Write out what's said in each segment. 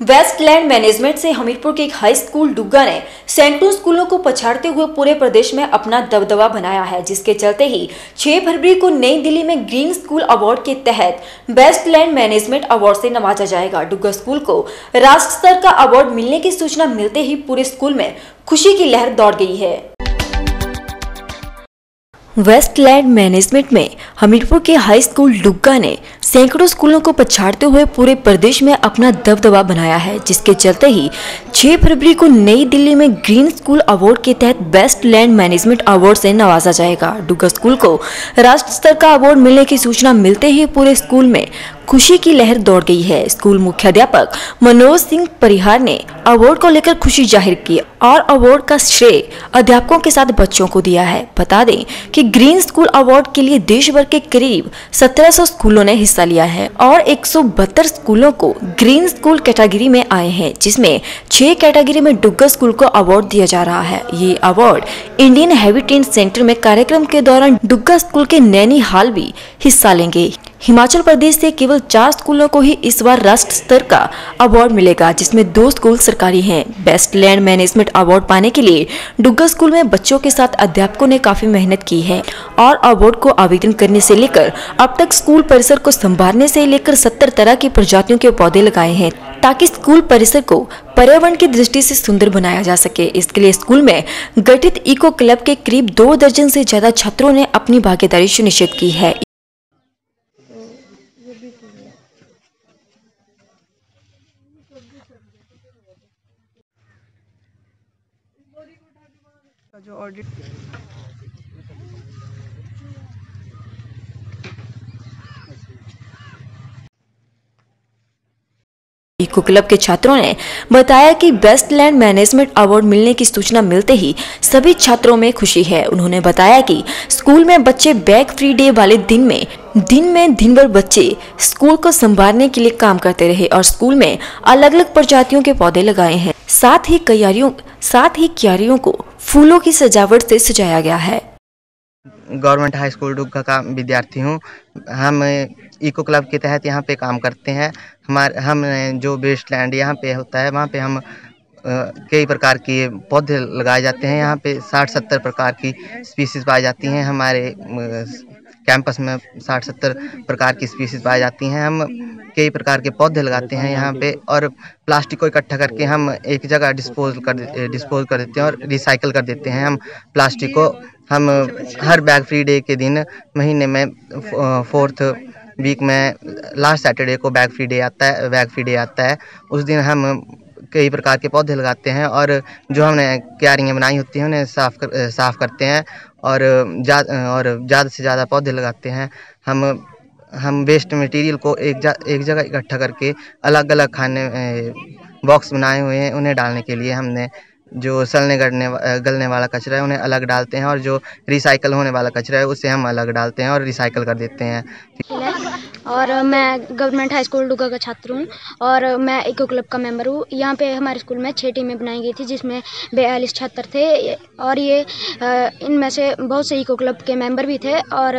Westland management से हमीरपुर के एक हाई स्कूल डुग्गा ने सैकड़ों स्कूलों को पछाड़ते हुए पूरे प्रदेश में अपना दबदबा बनाया है, जिसके चलते ही 6 फरवरी को नई दिल्ली में ग्रीन स्कूल अवार्ड के तहत वेस्टलैंड मैनेजमेंट अवार्ड से नवाजा जाएगा। डुग्गा स्कूल को राष्ट्र स्तर का अवार्ड मिलने की सूचना मिलते ही पूरे स्कूल में खुशी की लहर दौड़ गई है। वेस्टलैंड मैनेजमेंट में हमीरपुर के हाई स्कूल डुग्गा ने सैकड़ों स्कूलों को पछाड़ते हुए पूरे प्रदेश में अपना दबदबा बनाया है, जिसके चलते ही 6 फरवरी को नई दिल्ली में ग्रीन स्कूल अवार्ड के तहत बेस्ट लैंड मैनेजमेंट अवार्ड से नवाजा जाएगा। डुग्गा स्कूल को राष्ट्र स्तर का अवार्ड मिलने की सूचना मिलते ही पूरे स्कूल में खुशी की लहर दौड़ गई है। स्कूल मुख्याध्यापक मनोज सिंह परिहार ने अवार्ड को लेकर खुशी ज़ाहिर की और अवार्ड का श्रेय अध्यापकों के साथ बच्चों को दिया है। बता दें कि ग्रीन स्कूल अवार्ड के लिए देश भर के करीब 1700 स्कूलों ने हिस्सा लिया है और एक सौ बहत्तर स्कूलों को ग्रीन स्कूल कैटेगरी में आए हैं, जिसमें छह कैटेगरी में डुग्गा स्कूल को अवार्ड दिया जा रहा है। ये अवार्ड इंडियन हैबिटेट सेंटर में कार्यक्रम के दौरान डुग्गा स्कूल के नैनी हाल भी हिस्सा लेंगे। हिमाचल प्रदेश से केवल चार स्कूलों को ही इस बार राष्ट्र स्तर का अवार्ड मिलेगा, जिसमें दो स्कूल सरकारी हैं। बेस्ट लैंड मैनेजमेंट अवार्ड पाने के लिए डुग्गा स्कूल में बच्चों के साथ अध्यापकों ने काफ़ी मेहनत की है और अवार्ड को आवेदन करने से लेकर अब तक स्कूल परिसर को संभालने से लेकर सत्तर तरह की प्रजातियों के पौधे लगाए हैं, ताकि स्कूल परिसर को पर्यावरण की दृष्टि से सुंदर बनाया जा सके। इसके लिए स्कूल में गठित इको क्लब के करीब दो दर्जन से ज़्यादा छात्रों ने अपनी भागीदारी सुनिश्चित की है जो ऑडिट इको क्लब के छात्रों ने बताया कि बेस्ट लैंड मैनेजमेंट अवार्ड मिलने की सूचना मिलते ही सभी छात्रों में खुशी है। उन्होंने बताया कि स्कूल में बच्चे बैग फ्री डे वाले दिन में दिन में दिन भर बच्चे स्कूल को संभालने के लिए काम करते रहे और स्कूल में अलग अलग प्रजातियों के पौधे लगाए हैं। साथ ही क्यारियों, साथ ही क्यारियों को फूलों की सजावट से सजाया गया है। गवर्नमेंट हाई स्कूल डुग्गा का विद्यार्थी हूँ। हम इको क्लब के तहत यहाँ पे काम करते हैं। हमारे, हम जो वेस्ट लैंड यहाँ पे होता है, वहाँ पे हम कई प्रकार के पौधे लगाए जाते हैं। यहाँ पे साठ सत्तर प्रकार की स्पीसीज पाई जाती हैं। हमारे कैंपस में साठ सत्तर प्रकार की स्पीसीज पाई जाती हैं। हम कई प्रकार के पौधे लगाते हैं यहाँ पे और प्लास्टिक को इकट्ठा करके हम एक जगह डिस्पोज कर डिस्पोज कर देते हैं और रिसाइकल कर देते हैं। हम प्लास्टिक को हम हर बैग फ्री डे के दिन महीने में फोर्थ वीक में लास्ट सैटरडे को बैग फ्री डे आता है, बैग फ्री डे आता है। उस दिन हम कई प्रकार के पौधे लगाते हैं और जो हमने क्यारियाँ बनाई होती हैं, उन्हें साफ़ कर साफ़ करते हैं। और और ज़्यादा से ज़्यादा पौधे लगाते हैं। हम हम वेस्ट मटेरियल को एक एक जगह इकट्ठा करके अलग अलग खाने बॉक्स बनाए हुए हैं, उन्हें डालने के लिए हमने जो सलने गलने गलने वाला कचरा है, उन्हें अलग डालते हैं और जो रिसाइकल होने वाला कचरा है, उसे हम अलग डालते हैं और रिसाइकल कर देते हैं। और मैं गवर्नमेंट हाई स्कूल डुगा का छात्र हूँ और मैं इको क्लब का मेंबर हूँ। यहाँ पे हमारे स्कूल में छः टीमें बनाई गई थी, जिसमें बयालीस छात्र थे और ये इनमें से बहुत से इको क्लब के मेंबर भी थे और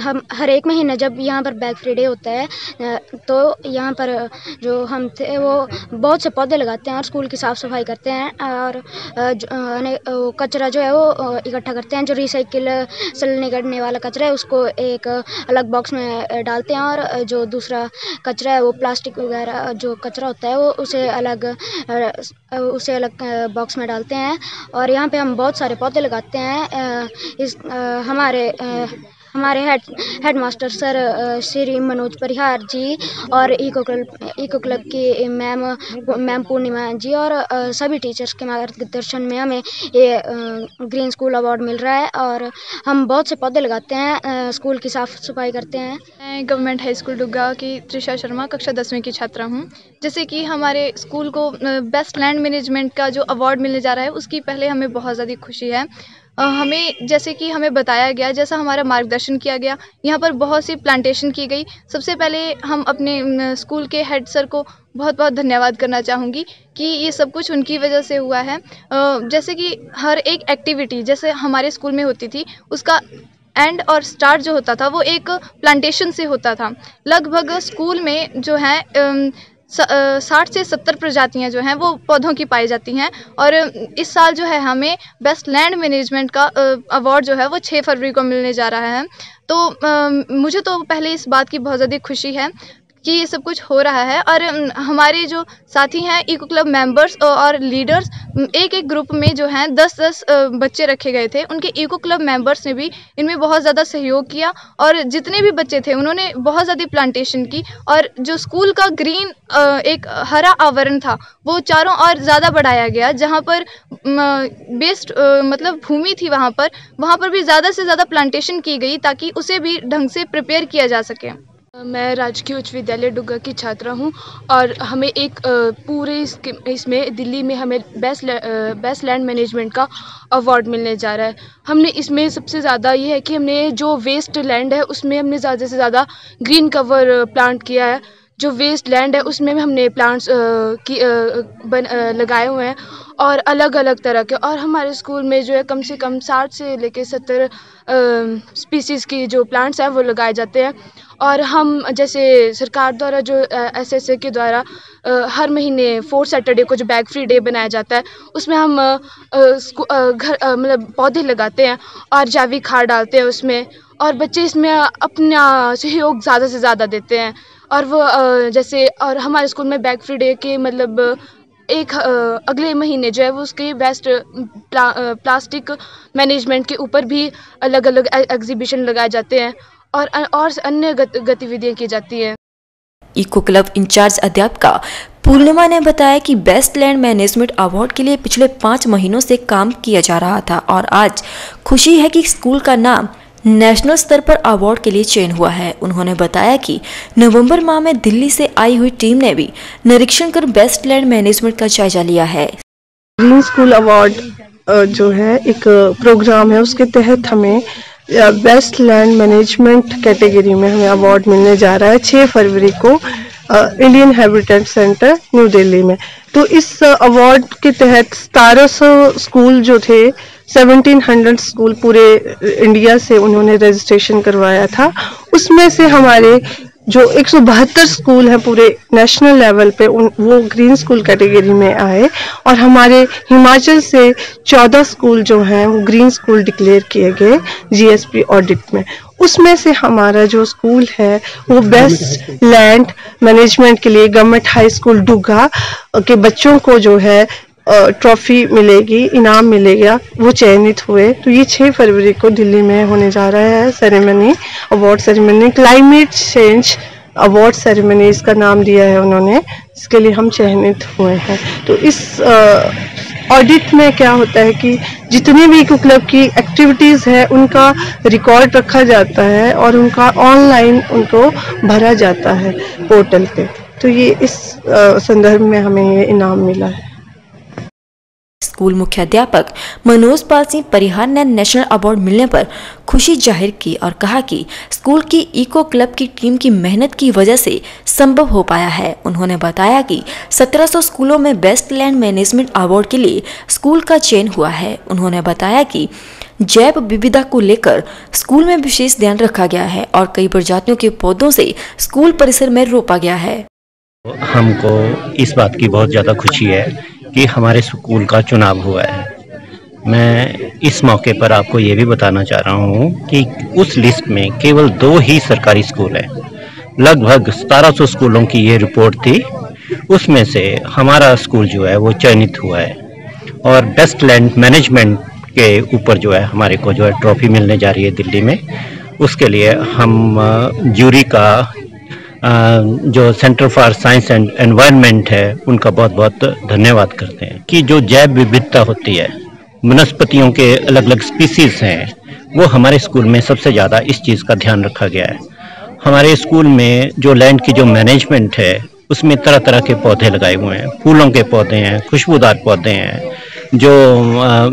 हम हर एक महीने जब यहाँ पर बैग फ्री डे होता है तो यहाँ पर जो हम थे वो बहुत से पौधे लगाते हैं और स्कूल की साफ़ सफ़ाई करते हैं। और कचरा जो है वो इकट्ठा करते हैं, जो रिसाइकिल सलने करने वाला कचरा है, उसको एक अलग बॉक्स में डालते हैं और जो दूसरा कचरा है, वो प्लास्टिक वगैरह जो कचरा होता है, वो उसे अलग उसे अलग बॉक्स में डालते हैं। और यहाँ पे हम बहुत सारे पौधे लगाते हैं इस हमारे हमारे head head master sir Shri Manoj Parihar ji और इको क्लब इको क्लब की मैम मैम पूर्णिमा जी और सभी टीचर्स के मार्गदर्शन में हमें ये ग्रीन स्कूल अवार्ड मिल रहा है और हम बहुत से पौधे लगाते हैं स्कूल की साफ़ सफ़ाई करते हैं। मैं गवर्नमेंट हाई स्कूल डुग्गा की त्रिषा शर्मा, कक्षा दसवीं की छात्रा हूँ। जैसे कि हमारे स्कूल को बेस्ट लैंड मैनेजमेंट का जो अवार्ड मिलने जा रहा है, उसकी पहले हमें बहुत ज़्यादा खुशी है। हमें, जैसे कि हमें बताया गया, जैसा हमारा मार्गदर्शन किया गया, यहाँ पर बहुत सी प्लांटेशन की गई। सबसे पहले हम अपने स्कूल के हेड सर को बहुत बहुत धन्यवाद करना चाहूँगी कि ये सब कुछ उनकी वजह से हुआ है। जैसे कि हर एक एक्टिविटी जैसे हमारे स्कूल में होती थी, उसका एंड और स्टार्ट जो होता था, वो एक प्लांटेशन से होता था। लगभग स्कूल में जो है साठ से सत्तर प्रजातियाँ जो हैं, वो पौधों की पाई जाती हैं। और इस साल जो है हमें बेस्ट लैंड मैनेजमेंट का अवार्ड जो है वो छः फरवरी को मिलने जा रहा है। तो मुझे तो पहले इस बात की बहुत ज़्यादा खुशी है कि ये सब कुछ हो रहा है और हमारे जो साथी हैं, इको क्लब मेंबर्स और लीडर्स एक एक ग्रुप में जो हैं दस दस बच्चे रखे गए थे। उनके इको क्लब मेंबर्स ने भी इनमें बहुत ज़्यादा सहयोग किया और जितने भी बच्चे थे, उन्होंने बहुत ज़्यादा प्लांटेशन की और जो स्कूल का ग्रीन एक हरा आवरण था, वो चारों और ज़्यादा बढ़ाया गया, जहाँ पर बेस्ट मतलब भूमि थी वहाँ पर वहाँ पर भी ज़्यादा से ज़्यादा प्लांटेशन की गई ताकि उसे भी ढंग से प्रिपेयर किया जा सके। मैं राजकीय उच्च विद्यालय डुग्गा की छात्रा हूँ और हमें एक पूरे इसमें दिल्ली में हमें बेस्ट बेस्ट लैंड मैनेजमेंट का अवार्ड मिलने जा रहा है। हमने इसमें सबसे ज़्यादा ये है कि हमने जो वेस्ट लैंड है, उसमें हमने ज़्यादा से ज़्यादा ग्रीन कवर प्लांट किया है। जो वेस्ट लैंड है, उसमें भी हमने प्लांट्स की बन लगाए हुए हैं और अलग अलग तरह के। और हमारे स्कूल में जो है कम से कम साठ से लेके सत्तर स्पीसीज़ की जो प्लांट्स हैं, वो लगाए जाते हैं। और हम जैसे सरकार द्वारा जो एस एस ए के द्वारा हर महीने फोर्थ सैटरडे को जो बैग फ्री डे बनाया जाता है, उसमें हम घर मतलब पौधे लगाते हैं और जैविक खाद डालते हैं उसमें। और बच्चे इसमें अपना सहयोग ज़्यादा से ज़्यादा देते हैं। और वो जैसे और हमारे स्कूल में बैग फ्री डे के मतलब एक अगले महीने जो है वो उसके बेस्ट प्ला, प्लास्टिक मैनेजमेंट के ऊपर भी अलग अलग एग्जीबिशन लगाए जाते हैं और और अन्य गतिविधियाँ की जाती हैं। इको क्लब इंचार्ज अध्यापका पूर्णिमा ने बताया कि बेस्ट लैंड मैनेजमेंट अवार्ड के लिए पिछले पाँच महीनों से काम किया जा रहा था और आज खुशी है कि स्कूल का नाम नेशनल स्तर पर अवार्ड के लिए चयन हुआ है। उन्होंने बताया कि नवंबर माह में दिल्ली से आई हुई टीम ने भी निरीक्षण कर बेस्ट लैंड मैनेजमेंट का जायजा लिया है। स्कूल अवार्ड जो है, एक प्रोग्राम है। उसके तहत हमें बेस्ट लैंड मैनेजमेंट कैटेगरी में हमें अवार्ड मिलने जा रहा है 6 फरवरी को Indian Habitat Centre, New Delhi में। तो इस अवार्ड के तहत सतारह स्कूल जो थे 1700 स्कूल पूरे इंडिया से उन्होंने रजिस्ट्रेशन करवाया था। उसमें से हमारे जो एक सौ बहत्तर स्कूल हैं पूरे नेशनल लेवल पे, उन, वो ग्रीन स्कूल कैटेगरी में आए और हमारे हिमाचल से 14 स्कूल जो हैं, वो ग्रीन स्कूल डिक्लेयर किए गए जीएसपी ऑडिट में। उसमें से हमारा जो स्कूल है, वो बेस्ट लैंड मैनेजमेंट के लिए गवर्नमेंट हाई स्कूल डुगा के बच्चों को जो है ट्रॉफी मिलेगी, इनाम मिलेगा, वो चयनित हुए। तो ये 6 फरवरी को दिल्ली में होने जा रहा है ceremony award ceremony climate change award ceremony इसका नाम दिया है उन्होंने। इसके लिए हम चयनित हुए हैं। तो इस ऑडिट में क्या होता है कि जितने भी क्लब की एक्टिविटीज़ है, उनका रिकॉर्ड रखा जाता है और उनका ऑनलाइन उनको भरा जाता है पोर्टल पे। तो ये इस संदर्भ में हमें ये इनाम मिला है। स्कूल मुख्याध्यापक मनोज पाल सिंह परिहार ने नेशनल अवार्ड मिलने पर खुशी ज़ाहिर की और कहा कि स्कूल की इको क्लब की टीम की मेहनत की वजह से संभव हो पाया है। उन्होंने बताया कि 1700 स्कूलों में बेस्ट लैंड मैनेजमेंट अवार्ड के लिए स्कूल का चयन हुआ है। उन्होंने बताया कि जैव विविधता को लेकर स्कूल में विशेष ध्यान रखा गया है और कई प्रजातियों के पौधों से स्कूल परिसर में रोपा गया है। हमको इस बात की बहुत ज़्यादा खुशी है कि हमारे स्कूल का चुनाव हुआ है। मैं इस मौके पर आपको ये भी बताना चाह रहा हूँ कि उस लिस्ट में केवल दो ही सरकारी स्कूल हैं। लगभग 1700 स्कूलों की ये रिपोर्ट थी। उसमें से हमारा स्कूल जो है, वो चयनित हुआ है और बेस्ट लैंड मैनेजमेंट के ऊपर जो है, हमारे को जो है ट्रॉफी मिलने जा रही है दिल्ली में। उसके लिए हम जूरी का जो Centre for Science and Environment है उनका बहुत बहुत धन्यवाद करते हैं कि जो जैव विविधता होती है वनस्पतियों के अलग अलग स्पीसीज हैं वो हमारे स्कूल में सबसे ज़्यादा इस चीज़ का ध्यान रखा गया है। हमारे स्कूल में जो लैंड की जो मैनेजमेंट है उसमें तरह तरह के पौधे लगाए हुए हैं फूलों के पौधे हैं खुशबूदार पौधे हैं जो आ, आ,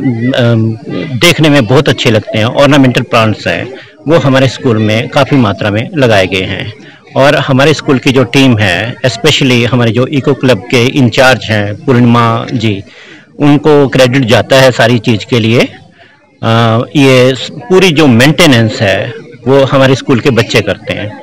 देखने में बहुत अच्छे लगते हैं ऑर्नामेंटल प्लांट्स हैं वो हमारे स्कूल में काफ़ी मात्रा में लगाए गए हैं। और हमारे स्कूल की जो टीम है स्पेशली हमारे जो इको क्लब के इंचार्ज हैं पूर्णिमा जी उनको क्रेडिट जाता है सारी चीज़ के लिए। आ, ये पूरी जो मेंटेनेंस है वो हमारे स्कूल के बच्चे करते हैं।